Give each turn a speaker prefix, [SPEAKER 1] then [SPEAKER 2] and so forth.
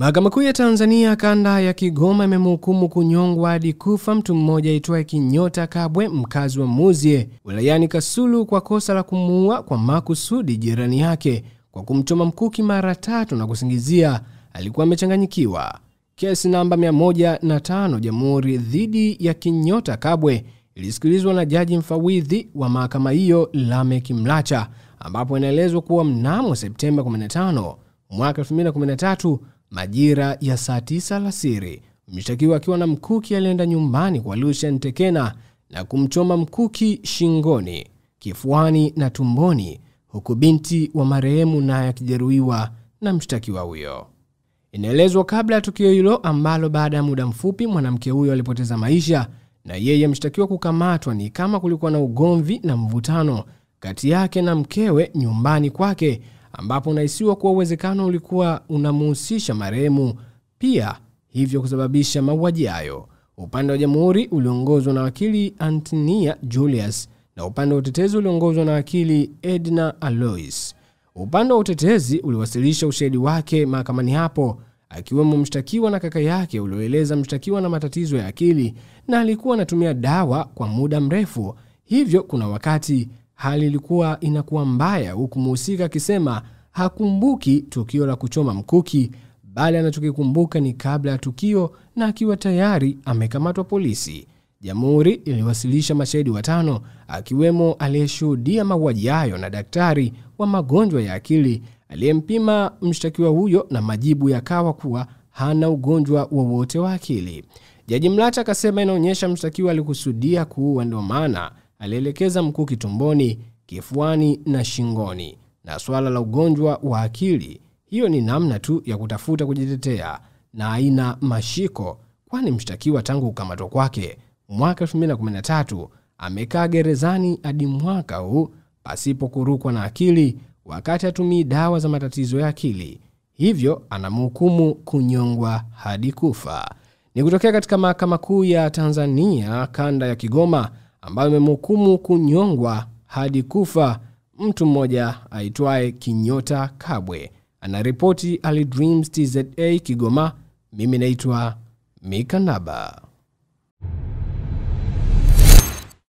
[SPEAKER 1] Mahakama Kuu ya Tanzania kanda ya Kigoma imemhukumu kunyongwa hadi kufa mtu mmoja aitwaye Kinyota Kabwe, mkazi wa Muzie wilayani Kasulu, kwa kosa la kumuua kwa makusudi jirani yake kwa kumchoma mkuki mara tatu na kusingizia alikuwa amechanganyikiwa. Kesi namba 105 Jamhuri dhidi ya Kinyota Kabwe ilisikilizwa na jaji mfawidhi wa mahakama hiyo Lamek Mlacha, ambapo inaelezwa kuwa mnamo Septemba 15 mwaka 2013 majira ya saa tisa alasiri, mshtakiwa akiwa na mkuki alienda nyumbani kwa Lucian Tekena na kumchoma mkuki shingoni, kifuani na tumboni, huku binti wa marehemu naye akijeruhiwa na mshtakiwa huyo. Inaelezwa kabla ya tukio hilo ambalo baada ya muda mfupi mwanamke huyo alipoteza maisha na yeye mshtakiwa kukamatwa, ni kama kulikuwa na ugomvi na mvutano kati yake na mkewe nyumbani kwake, ambapo unahisiwa kuwa uwezekano ulikuwa unamuhusisha marehemu pia, hivyo kusababisha mauaji hayo. Upande wa jamhuri uliongozwa na wakili Antonia Julius na upande wa utetezi uliongozwa na wakili Edna Alois. Upande wa utetezi uliwasilisha ushahidi wake mahakamani hapo akiwemo mshtakiwa na kaka yake ulioeleza mshtakiwa na matatizo ya akili na alikuwa anatumia dawa kwa muda mrefu, hivyo kuna wakati hali ilikuwa inakuwa mbaya, huku muhusika akisema hakumbuki tukio la kuchoma mkuki, bali anachokikumbuka ni kabla ya tukio na akiwa tayari amekamatwa polisi. Jamhuri iliwasilisha mashahidi watano akiwemo aliyeshuhudia mauaji hayo na daktari wa magonjwa ya akili aliyempima mshtakiwa huyo na majibu yakawa kuwa hana ugonjwa wowote wa, akili. Jaji Mlacha akasema inaonyesha mshtakiwa alikusudia kuua, ndio maana alielekeza mkuki tumboni, kifuani na shingoni. Na swala la ugonjwa wa akili, hiyo ni namna tu ya kutafuta kujitetea na aina mashiko, kwani mshtakiwa tangu kukamatwa kwake mwaka 2013 amekaa gerezani hadi mwaka huu pasipo kurukwa na akili wakati atumii dawa za matatizo ya akili, hivyo anamhukumu kunyongwa hadi kufa. Ni kutokea katika mahakama kuu ya Tanzania kanda ya Kigoma ambayo imemhukumu kunyongwa hadi kufa mtu mmoja aitwaye Kinyota Kabwe. Anaripoti Ali Dreams TZA Kigoma. Mimi naitwa Mika Naba.